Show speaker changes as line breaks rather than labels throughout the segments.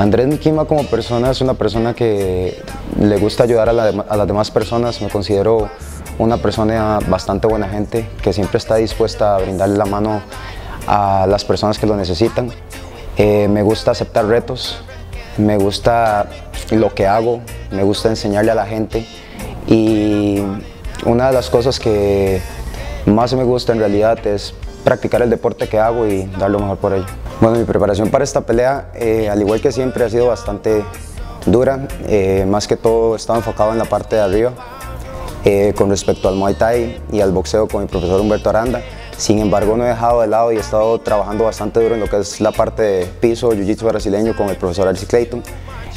Andrés Nikima como persona es una persona que le gusta ayudar a, las demás personas. Me considero una persona bastante buena gente que siempre está dispuesta a brindarle la mano a las personas que lo necesitan. Eh, me gusta aceptar retos, me gusta lo que hago, me gusta enseñarle a la gente y una de las cosas que más me gusta en realidad es practicar el deporte que hago y dar lo mejor por ello. Bueno, mi preparación para esta pelea, eh, al igual que siempre, ha sido bastante dura. Eh, más que todo estaba enfocado en la parte de arriba, eh, con respecto al Muay Thai y al boxeo con mi profesor Humberto Aranda. Sin embargo, no he dejado de lado y he estado trabajando bastante duro en lo que es la parte de piso, jiu-jitsu brasileño con el profesor Alexis Clayton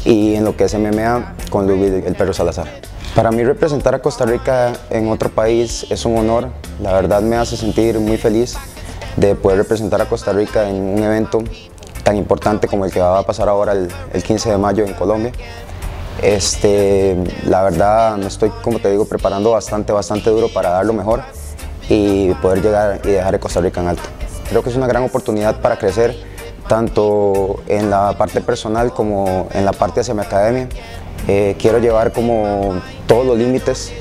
y en lo que es MMA con Luis el Perro Salazar. Para mí representar a Costa Rica en otro país es un honor, la verdad me hace sentir muy feliz de poder representar a Costa Rica en un evento tan importante como el que va a pasar ahora el, 15 de mayo en Colombia. Este, la verdad me estoy, como te digo, preparando bastante, bastante duro para dar lo mejor y poder llegar y dejar a Costa Rica en alto. Creo que es una gran oportunidad para crecer tanto en la parte personal como en la parte hacia mi academia. Eh, quiero llevar como todos los límites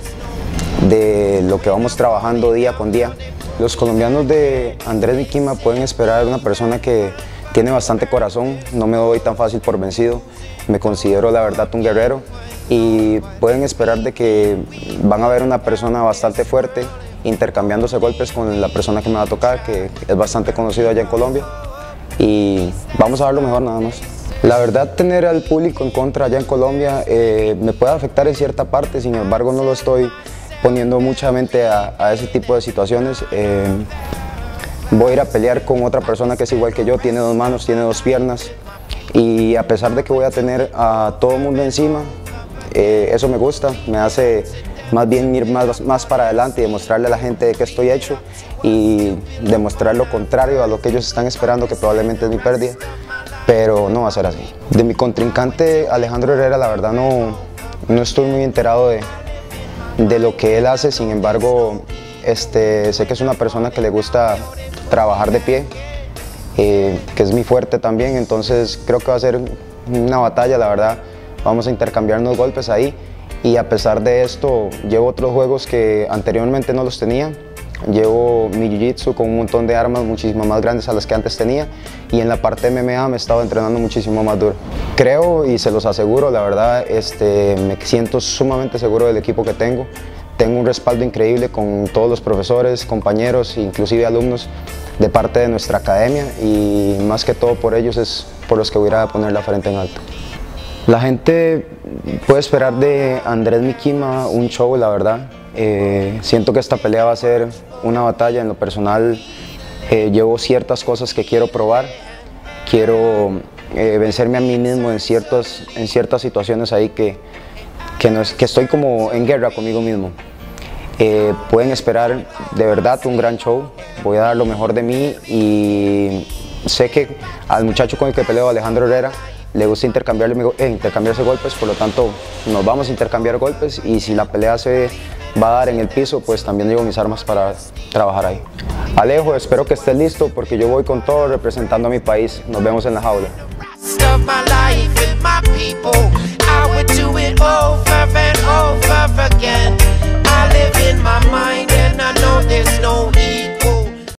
de lo que vamos trabajando día con día. Los colombianos de Andrés Niquima pueden esperar una persona que tiene bastante corazón, no me doy tan fácil por vencido, me considero la verdad un guerrero. Y pueden esperar de que van a ver una persona bastante fuerte intercambiándose golpes con la persona que me va a tocar, que es bastante conocido allá en Colombia. Y vamos a ver lo mejor nada más. La verdad, tener al público en contra allá en Colombia eh, me puede afectar en cierta parte, sin embargo no lo estoy poniendo mucha mente a, ese tipo de situaciones. Eh, voy a ir a pelear con otra persona que es igual que yo, tiene dos manos, tiene dos piernas y a pesar de que voy a tener a todo el mundo encima, eh, eso me gusta, me hace más bien ir más, más para adelante y demostrarle a la gente de que estoy hecho y demostrar lo contrario a lo que ellos están esperando, que probablemente es mi pérdida pero no va a ser así. De mi contrincante Alejandro Herrera, la verdad no, no estoy muy enterado de, de lo que él hace, sin embargo, este, sé que es una persona que le gusta trabajar de pie, eh, que es mi fuerte también, entonces creo que va a ser una batalla, la verdad, vamos a intercambiarnos golpes ahí y a pesar de esto llevo otros juegos que anteriormente no los tenía, Llevo mi jiu-jitsu con un montón de armas muchísimo más grandes a las que antes tenía y en la parte MMA me estaba entrenando muchísimo más duro. Creo y se los aseguro, la verdad, este, me siento sumamente seguro del equipo que tengo. Tengo un respaldo increíble con todos los profesores, compañeros, inclusive alumnos de parte de nuestra academia y más que todo por ellos es por los que voy a poner la frente en alto. La gente puede esperar de Andrés Mikima un show, la verdad. Eh, siento que esta pelea va a ser una batalla. En lo personal eh, llevo ciertas cosas que quiero probar. Quiero eh, vencerme a mí mismo en, ciertas, en ciertas situaciones ahí que, que, no es, que estoy como en guerra conmigo mismo. pueden esperar de verdad un gran show. Voy a dar lo mejor de mí y sé que al muchacho con el que peleo, Alejandro Herrera, le gusta intercambiarle, intercambiarse golpes, por lo tanto nos vamos a intercambiar golpes y si la pelea se va a dar en el piso, pues también llevo mis armas para trabajar ahí. Alejo, espero que estés listo porque yo voy con todo representando a mi país. Nos vemos en la jaula.